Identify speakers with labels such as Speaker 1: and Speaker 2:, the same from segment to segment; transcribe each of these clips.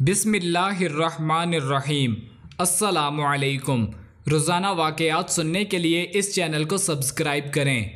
Speaker 1: बिसमीम असलकुम रोज़ाना वाक़ात सुनने के लिए इस चैनल को सब्सक्राइब करें।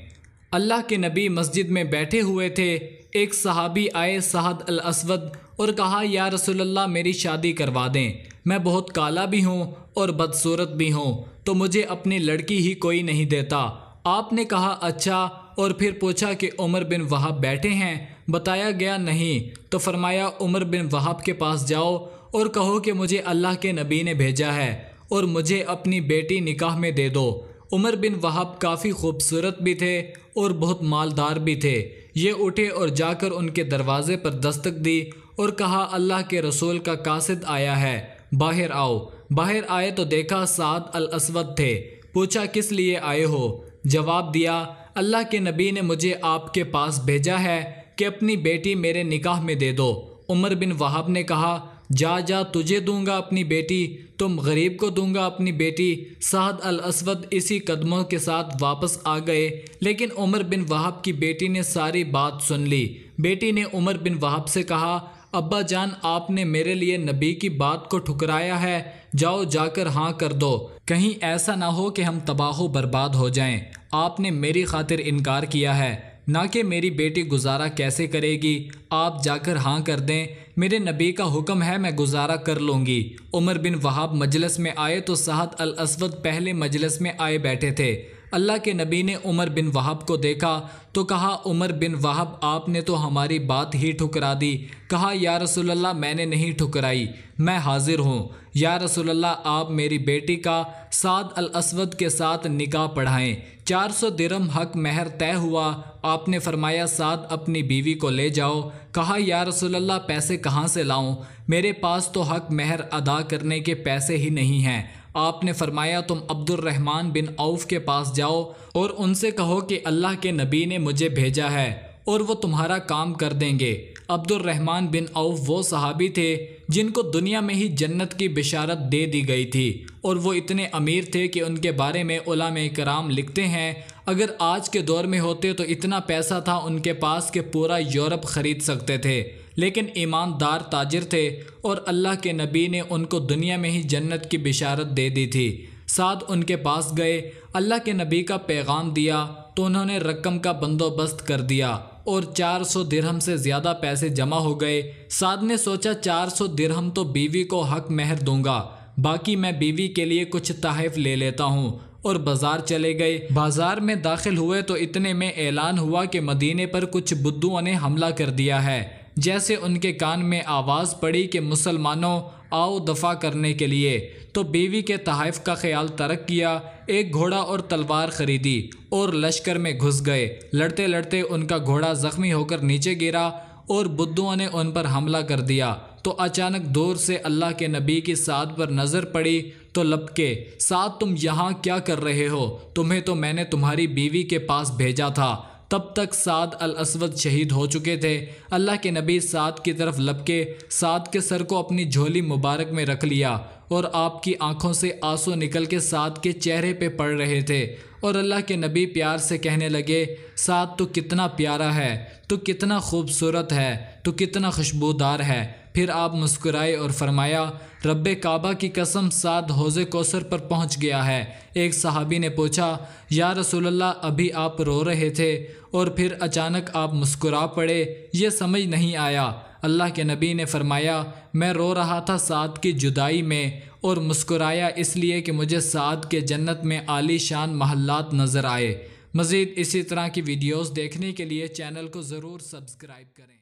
Speaker 1: अल्लाह के नबी मस्जिद में बैठे हुए थे। एक सहाबी आए, सहद अल असवद, और कहा, या रसोल्ला मेरी शादी करवा दें। मैं बहुत काला भी हूँ और बदसूरत भी हूँ तो मुझे अपनी लड़की ही कोई नहीं देता। आपने कहा अच्छा। और फिर पूछा कि उमर बिन वहाब बैठे हैं। बताया गया नहीं तो फरमाया, उमर बिन वहाब के पास जाओ और कहो कि मुझे अल्लाह के नबी ने भेजा है और मुझे अपनी बेटी निकाह में दे दो। उमर बिन वहाब काफ़ी खूबसूरत भी थे और बहुत मालदार भी थे। ये उठे और जाकर उनके दरवाज़े पर दस्तक दी और कहा, अल्लाह के रसूल का कासिद आया है, बाहर आओ। बाहर आए तो देखा, साद अल असवद थे। पूछा, किस लिए आए हो? जवाब दिया, अल्लाह के नबी ने मुझे आपके पास भेजा है कि अपनी बेटी मेरे निकाह में दे दो। उमर बिन वहाब ने कहा, जा जा, तुझे दूँगा अपनी बेटी, तुम गरीब को दूँगा अपनी बेटी। साद अल असवद इसी कदमों के साथ वापस आ गए, लेकिन उमर बिन वहाब की बेटी ने सारी बात सुन ली। बेटी ने उमर बिन वहाब से कहा, अब्बा जान, आपने मेरे लिए नबी की बात को ठुकराया है, जाओ जाकर हाँ कर दो। कहीं ऐसा ना हो कि हम तबाह बर्बाद हो जाएँ। आपने मेरी खातिर इनकार किया है। ना कि मेरी बेटी गुजारा कैसे करेगी? आप जाकर हाँ कर दें। मेरे नबी का हुक्म है, मैं गुजारा कर लूँगी। उमर बिन वहाब मजलस में आए तो साहद अल असवद पहले मजलस में आए बैठे थे। अल्लाह के नबी ने उमर बिन वहाब को देखा तो कहा, उमर बिन वहाब, आपने तो हमारी बात ही ठुकरा दी। कहा, या रसोल्ला मैंने नहीं ठुकराई, मैं हाजिर हूँ। या रसोल्ला आप मेरी बेटी का साद अल असवद के साथ निकाह पढ़ाएँ। चार सौ दिरम हक महर तय हुआ। आपने फरमाया, साद अपनी बीवी को ले जाओ। कहा, या रसोल्ला पैसे कहाँ से लाऊं? मेरे पास तो हक महर अदा करने के पैसे ही नहीं हैं। आपने फरमाया, तुम अब्दुलरहमान बिन औफ के पास जाओ और उनसे कहो कि अल्लाह के नबी ने मुझे भेजा है और वो तुम्हारा काम कर देंगे। अब्दुलरहमान बिन औफ वो सहाबी थे जिनको दुनिया में ही जन्नत की बिशारत दे दी गई थी और वो इतने अमीर थे कि उनके बारे में उलाम कराम लिखते हैं, अगर आज के दौर में होते तो इतना पैसा था उनके पास कि पूरा यूरोप ख़रीद सकते थे। लेकिन ईमानदार ताजिर थे और अल्लाह के नबी ने उनको दुनिया में ही जन्नत की बिशारत दे दी थी। साथ उनके पास गए, अल्लाह के नबी का पैगाम दिया तो उन्होंने रकम का बंदोबस्त कर दिया और 400 दिरहम से ज़्यादा पैसे जमा हो गए। साद ने सोचा 400 दिरहम तो बीवी को हक महर दूँगा, बाकी मैं बीवी के लिए कुछ तहफ़ ले लेता हूँ और बाज़ार चले गए। बाज़ार में दाखिल हुए तो इतने में ऐलान हुआ कि मदीने पर कुछ बुद्धुओं ने हमला कर दिया है। जैसे उनके कान में आवाज़ पड़ी कि मुसलमानों, आओ दफ़ा करने के लिए। तो बीवी के तहफ़ का ख्याल तरक किया, एक घोड़ा और तलवार ख़रीदी और लश्कर में घुस गए। लड़ते लड़ते उनका घोड़ा ज़ख्मी होकर नीचे गिरा और बुद्धुओं ने उन पर हमला कर दिया। तो अचानक दूर से अल्लाह के नबी की साद पर नज़र पड़ी तो लपके साथ तुम यहाँ क्या कर रहे हो? तुम्हें तो मैंने तुम्हारी बीवी के पास भेजा था। तब तक साद अल असवद शहीद हो चुके थे। अल्लाह के नबी साद की तरफ़ लपके, साद के सर को अपनी झोली मुबारक में रख लिया। और आपकी आँखों से आँसू निकल के साद के चेहरे पे पड़ रहे थे। और अल्लाह के नबी प्यार से कहने लगे साद तो कितना प्यारा है तो कितना खूबसूरत है तो कितना खुशबूदार है। फिर आप मुस्कुराए और फरमाया रब काबा की कसम साद हौज़ कोसर पर पहुँच गया है। एक सहाबी ने पूछा, या रसूलल्लाह, अभी आप रो रहे थे? और फिर अचानक आप मुस्कुरा पड़े, ये समझ नहीं आया। अल्लाह के नबी ने फरमाया, मैं रो रहा था साद की जुदाई में और मुस्कुराया इसलिए कि मुझे साद के जन्नत में आली शान महल्लात नज़र आए। मज़ीद इसी तरह की वीडियोज़ देखने के लिए चैनल को ज़रूर सब्सक्राइब करें।